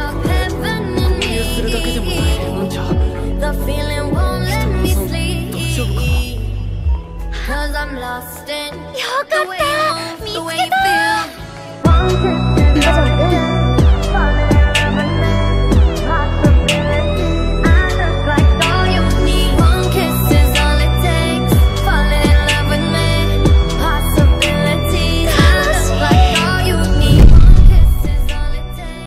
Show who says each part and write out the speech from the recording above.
Speaker 1: Of heaven
Speaker 2: in me.
Speaker 1: The feeling won't let me sleep. Cause I'm lost in
Speaker 3: よかった見つけた
Speaker 1: One